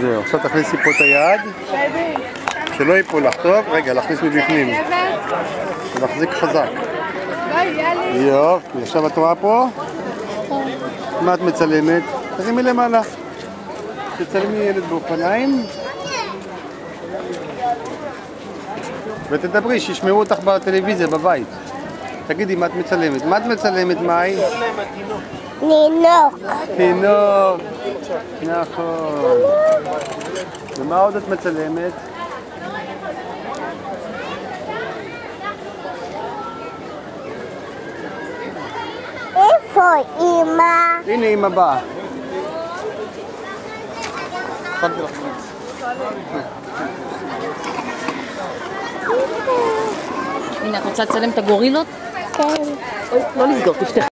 זהו, עכשיו תכניסי פה את היד, שלא ייפול לך, טוב? רגע, להכניס מבפנים. ולהחזיק חזק. יופי, עכשיו את רואה פה? מה את מצלמת? תרימי למעלה. תצלמי ילד באופניים. ותדברי, שישמעו אותך בטלוויזיה בבית. תגידי, מה את מצלמת? מה את מצלמת, מאי? נינוק. תינוק. נכון. ומה עוד את מצלמת? איפה אמא? הנה אמא באה. הנה, את רוצה לצלם את הגורילות? כן. לא לסגור, תפתחי.